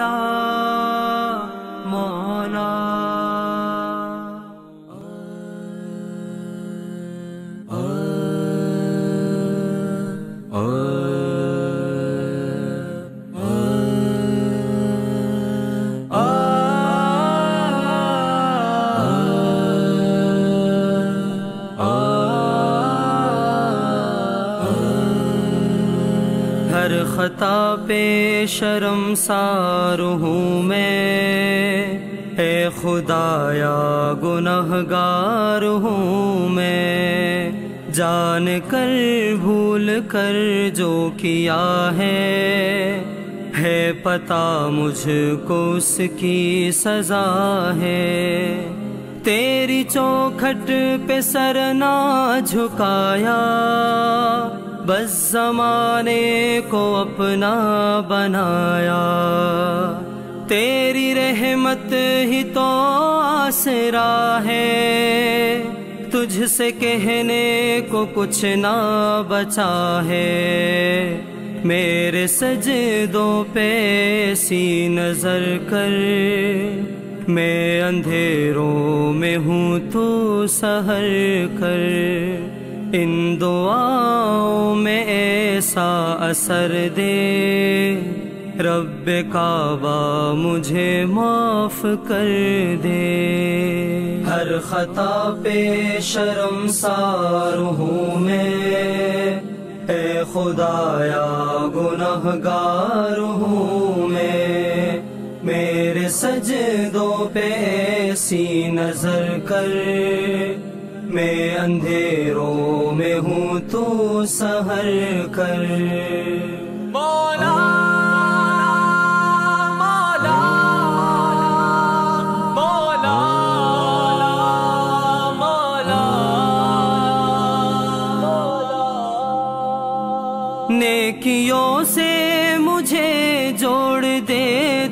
मौला हर खता पे शर्म शर्मसार हूँ मैं। ए खुदाया गुनहगार हूँ मैं। जान कर, भूल कर जो किया है। है पता मुझको उसकी सजा है। तेरी चौखट पे सर ना झुकाया। बस जमाने को अपना बनाया। तेरी रहमत ही तो आसरा है। तुझसे कहने को कुछ ना बचा है। मेरे सजदों पे सी नज़र कर। मैं अंधेरों में हूँ तू सहर कर। इन दुआओं में ऐसा असर दे। रब काबा मुझे माफ़ कर दे। हर खता पे शर्मसार हूँ मैं। ए खुदाया गुनहगार हूँ मैं। मेरे सजदों पे ऐसी नज़र कर। मैं अंधेरों में हूँ तो सहर कर। मौला मौला मौला मौला नेकियों से मुझे जोड़ दे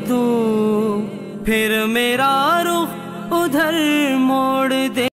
तू फिर मेरा रुख उधर मोड़ दे।